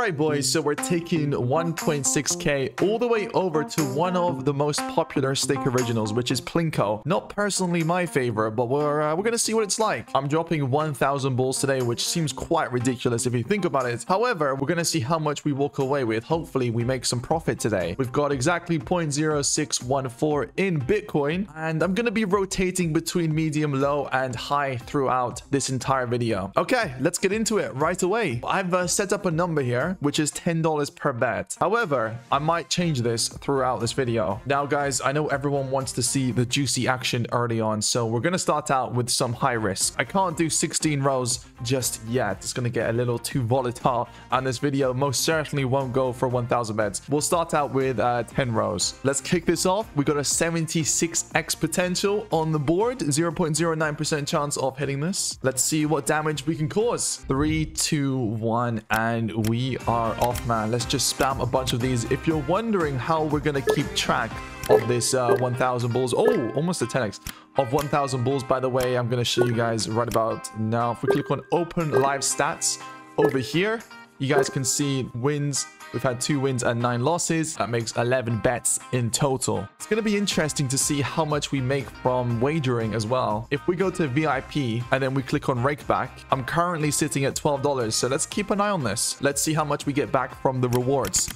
right, boys, so we're taking 1.6k all the way over to one of the most popular Stake originals, which is Plinko. Not personally my favorite, but we're uh, we're gonna see what it's like. I'm dropping 1,000 balls today, which seems quite ridiculous if you think about it. However, we're gonna see how much we walk away with. Hopefully, we make some profit today. We've got exactly 0.0614 in Bitcoin, and I'm gonna be rotating between medium, low, and high throughout this entire video. Okay, let's get into it right away. I've uh, set up a number here, which is $10 per bet. However, I might change this throughout this video. Now, guys, I know everyone wants to see the juicy action early on, so we're going to start out with some high risk. I can't do 16 rows just yet. It's going to get a little too volatile, and this video most certainly won't go for 1,000 bets. We'll start out with uh, 10 rows. Let's kick this off. We got a 76x potential on the board, 0.09% chance of hitting this. Let's see what damage we can cause. Three, two, one, and we are off, man. Let's just spam a bunch of these. If you're wondering how we're going to keep track of this uh, 1,000 bulls. Oh, almost a 10x of 1,000 bulls. By the way, I'm going to show you guys right about now. If we click on open live stats over here, you guys can see wins. We've had two wins and nine losses. That makes 11 bets in total. It's going to be interesting to see how much we make from wagering as well. If we go to VIP and then we click on rakeback, I'm currently sitting at $12. So let's keep an eye on this. Let's see how much we get back from the rewards.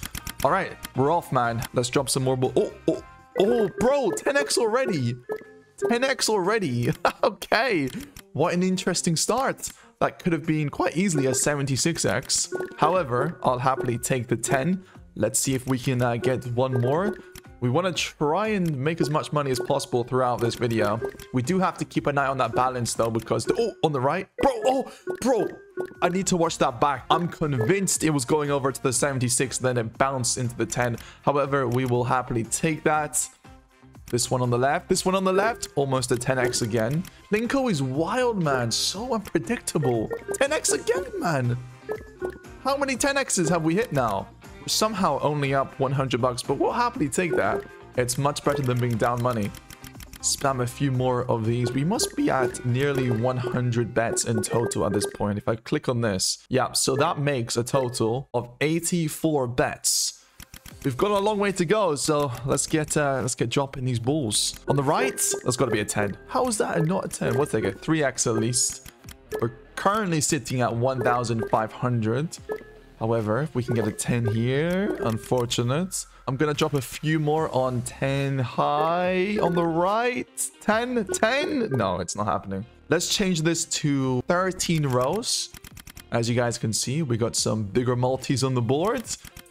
All right, we're off, man. Let's drop some more. Oh, oh, oh, bro, 10x already. 10x already. okay. What an interesting start. That could have been quite easily a 76x. However, I'll happily take the 10. Let's see if we can uh, get one more. We want to try and make as much money as possible throughout this video. We do have to keep an eye on that balance though because... The, oh, on the right. Bro, oh, bro. I need to watch that back. I'm convinced it was going over to the 76, then it bounced into the 10. However, we will happily take that. This one on the left. This one on the left. Almost a 10x again. Plinko is wild, man. So unpredictable. 10x again, man. How many 10x's have we hit now? somehow only up 100 bucks, but we'll happily take that. It's much better than being down money. Spam a few more of these. We must be at nearly 100 bets in total at this point. If I click on this. Yeah, so that makes a total of 84 bets. We've got a long way to go, so let's get uh, let's get dropping these balls. On the right, that's got to be a 10. How is that not a 10? What's that? 3x at least. We're currently sitting at 1,500. However, if we can get a 10 here, unfortunate. I'm gonna drop a few more on 10 high on the right. 10, 10? No, it's not happening. Let's change this to 13 rows. As you guys can see, we got some bigger multis on the board,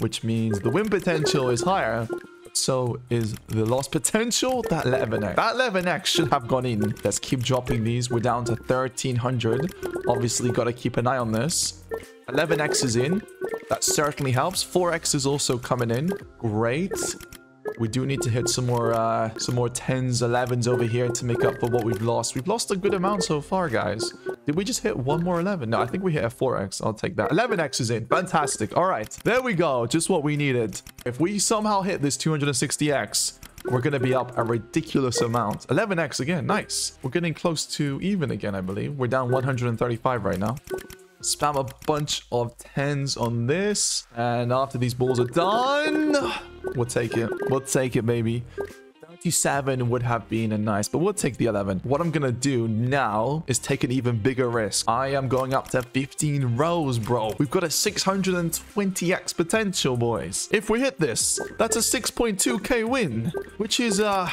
which means the win potential is higher. So is the loss potential. That 11x. That 11x should have gone in. Let's keep dropping these. We're down to 1300. Obviously, got to keep an eye on this. 11x is in. That certainly helps. 4x is also coming in. Great. We do need to hit some more uh, some more 10s, 11s over here to make up for what we've lost. We've lost a good amount so far, guys. Did we just hit one more 11? No, I think we hit a 4x. I'll take that. 11x is in. Fantastic. All right. There we go. Just what we needed. If we somehow hit this 260x, we're going to be up a ridiculous amount. 11x again. Nice. We're getting close to even again, I believe. We're down 135 right now. Spam a bunch of 10s on this. And after these balls are done, we'll take it. We'll take it, baby. 37 would have been a nice, but we'll take the 11. What I'm going to do now is take an even bigger risk. I am going up to 15 rows, bro. We've got a 620x potential, boys. If we hit this, that's a 6.2k win, which is, uh,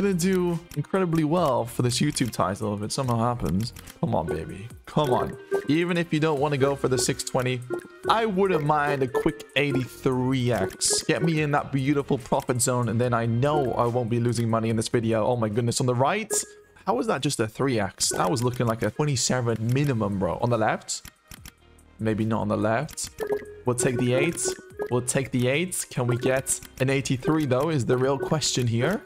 gonna do incredibly well for this YouTube title if it somehow happens. Come on, baby. Come on. Even if you don't want to go for the 620, I wouldn't mind a quick 83x. Get me in that beautiful profit zone, and then I know I won't be losing money in this video. Oh my goodness. On the right, how was that just a 3x? That was looking like a 27 minimum, bro. On the left? Maybe not on the left. We'll take the 8. We'll take the 8. Can we get an 83, though, is the real question here.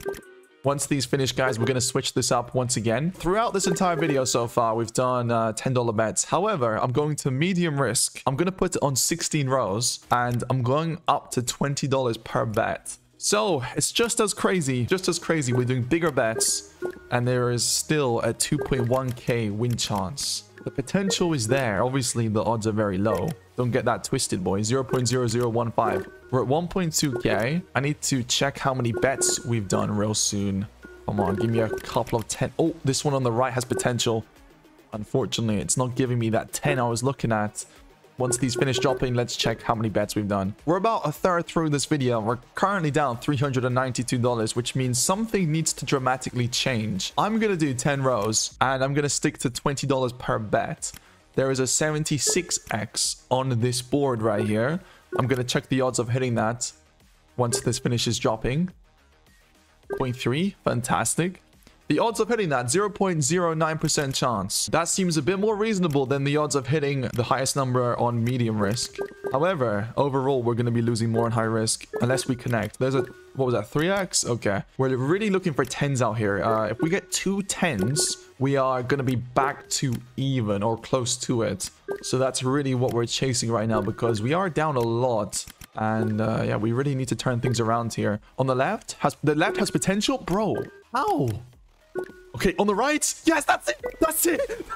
Once these finish, guys, we're going to switch this up once again. Throughout this entire video so far, we've done uh, $10 bets. However, I'm going to medium risk. I'm going to put it on 16 rows, and I'm going up to $20 per bet. So, it's just as crazy, just as crazy. We're doing bigger bets, and there is still a 2.1k win chance. The potential is there. Obviously, the odds are very low. Don't get that twisted, boy. 0.0015. We're at 1.2k. I need to check how many bets we've done real soon. Come on, give me a couple of 10. Oh, this one on the right has potential. Unfortunately, it's not giving me that 10 I was looking at. Once these finish dropping, let's check how many bets we've done. We're about a third through this video. We're currently down $392, which means something needs to dramatically change. I'm going to do 10 rows, and I'm going to stick to $20 per bet. There is a 76x on this board right here. I'm going to check the odds of hitting that once this finishes dropping. 0.3, fantastic. The odds of hitting that 0.09% chance. That seems a bit more reasonable than the odds of hitting the highest number on medium risk. However, overall, we're going to be losing more on high risk unless we connect. There's a, what was that, 3x? Okay. We're really looking for 10s out here. Uh, if we get two 10s, we are going to be back to even or close to it. So that's really what we're chasing right now because we are down a lot. And uh, yeah, we really need to turn things around here. On the left, has the left has potential? Bro, how? Okay, on the right. Yes, that's it. That's it.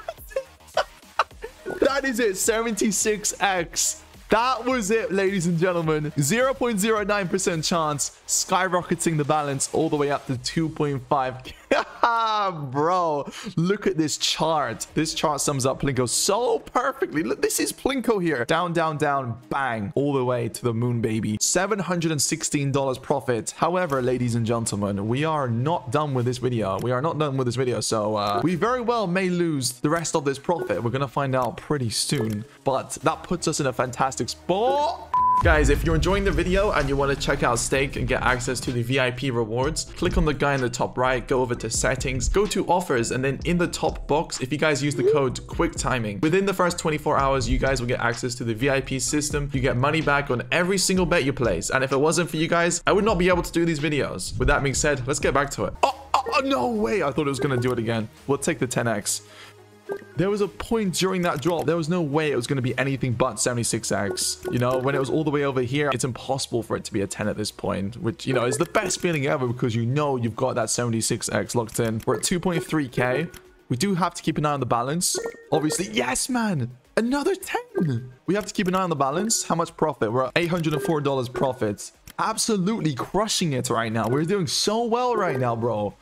That is it. 76x. That was it, ladies and gentlemen. 0.09% chance, skyrocketing the balance all the way up to 2.5. Bro, look at this chart. This chart sums up Plinko so perfectly. Look, this is Plinko here. Down, down, down, bang, all the way to the moon, baby. $716 profit. However, ladies and gentlemen, we are not done with this video. We are not done with this video, so uh, we very well may lose the rest of this profit. We're going to find out pretty soon, but that puts us in a fantastic spot. Guys, if you're enjoying the video and you want to check out Stake and get access to the VIP rewards, click on the guy in the top right, go over settings, go to offers, and then in the top box, if you guys use the code quick timing, within the first 24 hours, you guys will get access to the VIP system. You get money back on every single bet you place. And if it wasn't for you guys, I would not be able to do these videos. With that being said, let's get back to it. Oh, oh, oh no way. I thought it was going to do it again. We'll take the 10x. There was a point during that drop, there was no way it was going to be anything but 76x. You know, when it was all the way over here, it's impossible for it to be a 10 at this point, which, you know, is the best feeling ever because you know you've got that 76x locked in. We're at 2.3k. We do have to keep an eye on the balance. Obviously, yes, man. Another 10. We have to keep an eye on the balance. How much profit? We're at $804 profit. Absolutely crushing it right now. We're doing so well right now, bro.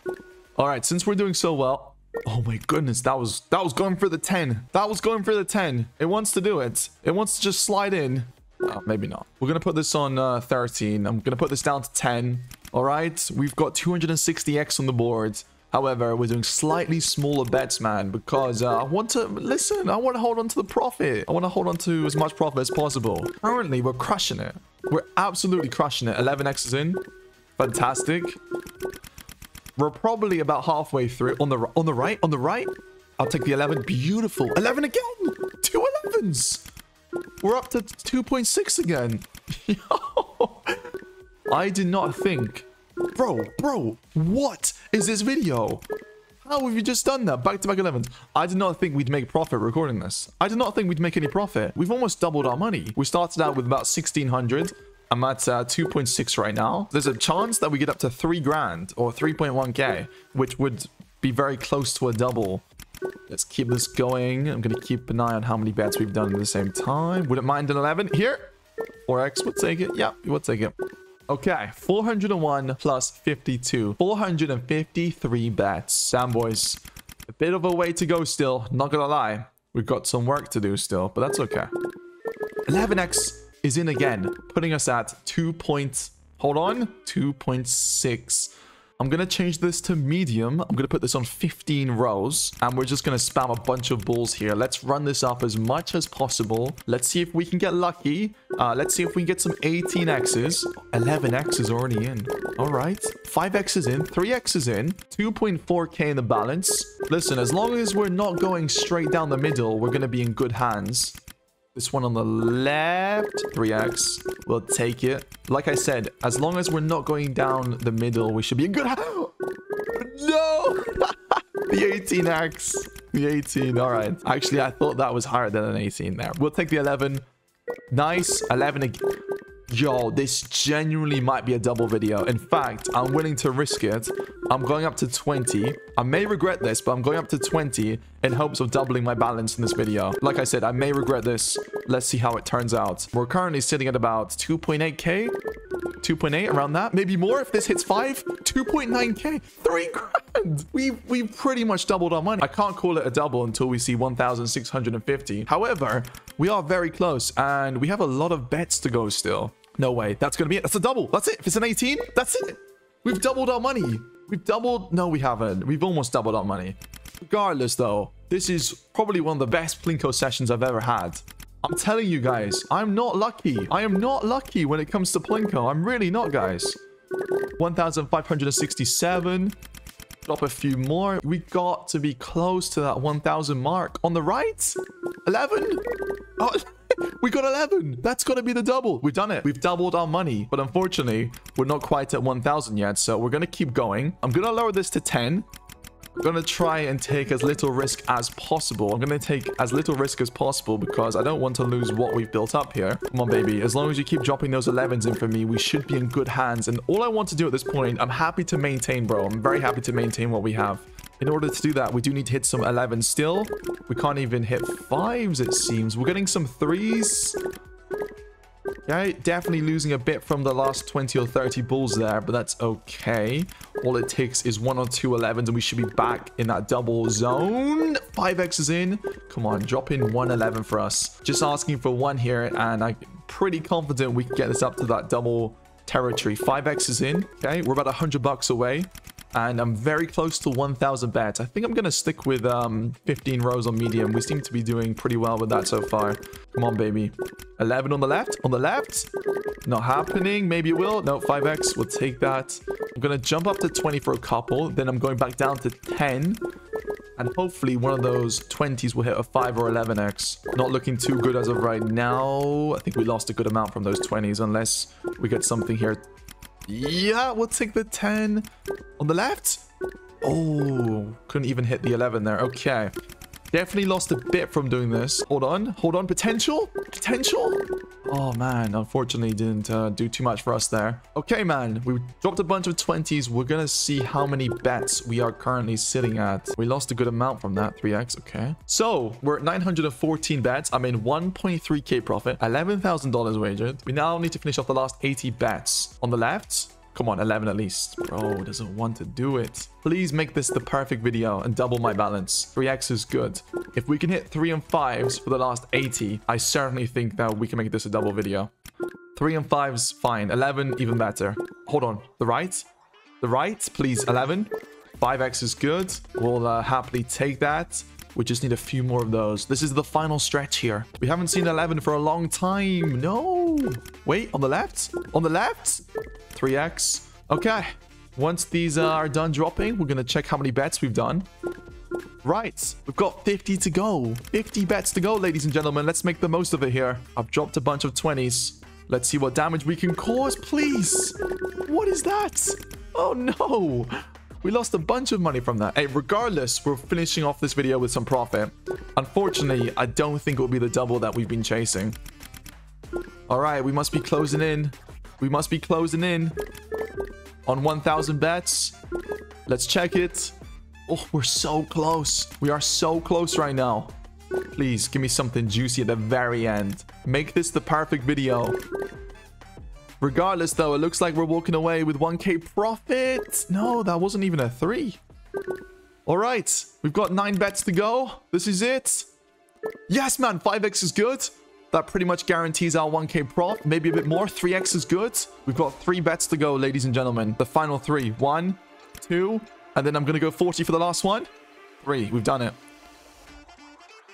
All right, since we're doing so well, Oh my goodness, that was that was going for the 10. That was going for the 10. It wants to do it. It wants to just slide in. Oh, maybe not. We're going to put this on uh, 13. I'm going to put this down to 10. All right, we've got 260x on the board. However, we're doing slightly smaller bets, man, because uh, I want to, listen, I want to hold on to the profit. I want to hold on to as much profit as possible. Currently, we're crushing it. We're absolutely crushing it. 11x is in. Fantastic. We're probably about halfway through. On the on the right, on the right. I'll take the 11. Beautiful. 11 again. Two 11s. We're up to 2.6 again. I did not think. Bro, bro, what is this video? How have you just done that? Back-to-back 11s. I did not think we'd make profit recording this. I did not think we'd make any profit. We've almost doubled our money. We started out with about 1600. I'm at uh, 2.6 right now. There's a chance that we get up to 3 grand or 3.1k, which would be very close to a double. Let's keep this going. I'm going to keep an eye on how many bets we've done at the same time. Wouldn't mind an 11. Here! 4x, we'll take it. Yeah, we'll take it. Okay, 401 plus 52. 453 bets. Sam boys, a bit of a way to go still. Not gonna lie. We've got some work to do still, but that's okay. 11x is in again, putting us at 2 points. Hold on, 2.6. I'm going to change this to medium. I'm going to put this on 15 rows. And we're just going to spam a bunch of balls here. Let's run this up as much as possible. Let's see if we can get lucky. Uh, let's see if we can get some 18x's. 11x is already in. All right. 5x is in. 3x is in. 2.4k in the balance. Listen, as long as we're not going straight down the middle, we're going to be in good hands. This one on the left, 3x. We'll take it. Like I said, as long as we're not going down the middle, we should be in good... no! the 18x. The 18, all right. Actually, I thought that was higher than an 18 there. We'll take the 11. Nice. 11 again. Yo, this genuinely might be a double video. In fact, I'm willing to risk it I'm going up to 20. I may regret this, but I'm going up to 20 in hopes of doubling my balance in this video. Like I said, I may regret this. Let's see how it turns out. We're currently sitting at about 2.8k. 2.8 around that. Maybe more if this hits 5 2.9k 3 grand. We we pretty much doubled our money. I can't call it a double until we see 1650 however we are very close and we have a lot of bets to go still. No way. That's gonna be it. That's a double. That's it. If it's an 18 that's it. We've doubled our money. We've doubled. No we haven't. We've almost doubled our money regardless though this is probably one of the best plinko sessions i've ever had I'm telling you guys, I'm not lucky. I am not lucky when it comes to Plinko. I'm really not, guys. 1,567. Drop a few more. We got to be close to that 1,000 mark. On the right? 11? Oh, we got 11. That's to be the double. We've done it. We've doubled our money. But unfortunately, we're not quite at 1,000 yet. So we're going to keep going. I'm going to lower this to 10. I'm gonna try and take as little risk as possible. I'm gonna take as little risk as possible because I don't want to lose what we've built up here. Come on, baby. As long as you keep dropping those 11s in for me, we should be in good hands. And all I want to do at this point, I'm happy to maintain, bro. I'm very happy to maintain what we have. In order to do that, we do need to hit some 11s still. We can't even hit 5s, it seems. We're getting some 3s. Yeah, definitely losing a bit from the last 20 or 30 bulls there, but that's okay. All it takes is one or two 11s and we should be back in that double zone. 5x is in. Come on, drop in 111 for us. Just asking for one here and I'm pretty confident we can get this up to that double territory. 5x is in. Okay, we're about 100 bucks away and I'm very close to 1,000 bets. I think I'm going to stick with um, 15 rows on medium. We seem to be doing pretty well with that so far. Come on, baby. 11 on the left. On the left. Not happening. Maybe it will. No, 5x. We'll take that. I'm going to jump up to 20 for a couple. Then I'm going back down to 10. And hopefully one of those 20s will hit a 5 or 11x. Not looking too good as of right now. I think we lost a good amount from those 20s unless we get something here yeah, we'll take the 10 on the left. Oh, couldn't even hit the 11 there. Okay. Definitely lost a bit from doing this. Hold on. Hold on. Potential? Potential? Oh, man. Unfortunately, didn't uh, do too much for us there. Okay, man. We dropped a bunch of 20s. We're going to see how many bets we are currently sitting at. We lost a good amount from that. 3x. Okay. So, we're at 914 bets. I'm in 1.3k profit. $11,000 wagered. We now need to finish off the last 80 bets. On the left, Come on, 11 at least. Bro doesn't want to do it. Please make this the perfect video and double my balance. 3x is good. If we can hit 3 and 5s for the last 80, I certainly think that we can make this a double video. 3 and 5s, fine. 11, even better. Hold on. The right? The right, please. 11. 5x is good. We'll uh, happily take that. We just need a few more of those. This is the final stretch here. We haven't seen 11 for a long time. No. Wait, on the left? On the left? 3x. Okay. Once these uh, are done dropping, we're going to check how many bets we've done. Right, we've got 50 to go. 50 bets to go, ladies and gentlemen. Let's make the most of it here. I've dropped a bunch of 20s. Let's see what damage we can cause, please. What is that? Oh, no. We lost a bunch of money from that. Hey, regardless, we're finishing off this video with some profit. Unfortunately, I don't think it will be the double that we've been chasing. All right, we must be closing in. We must be closing in on 1,000 bets. Let's check it. Oh, we're so close. We are so close right now. Please, give me something juicy at the very end. Make this the perfect video. Regardless, though, it looks like we're walking away with 1k profit. No, that wasn't even a 3. All right, we've got 9 bets to go. This is it. Yes, man, 5x is good. That pretty much guarantees our 1k prof. Maybe a bit more. 3x is good. We've got 3 bets to go, ladies and gentlemen. The final 3. 1, 2, and then I'm going to go 40 for the last one. 3. We've done it.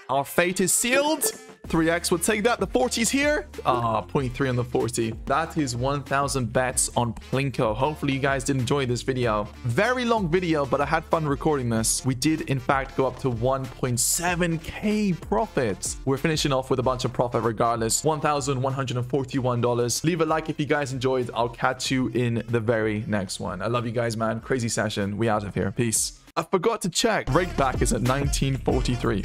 Our fate is sealed. 3x would take that. The 40's here. Ah, oh, 0.3 on the 40. That is 1,000 bets on Plinko. Hopefully you guys did enjoy this video. Very long video, but I had fun recording this. We did, in fact, go up to 1.7k profits. We're finishing off with a bunch of profit regardless. $1,141. Leave a like if you guys enjoyed. I'll catch you in the very next one. I love you guys, man. Crazy session. We out of here. Peace. I forgot to check. Rakeback is at 1943.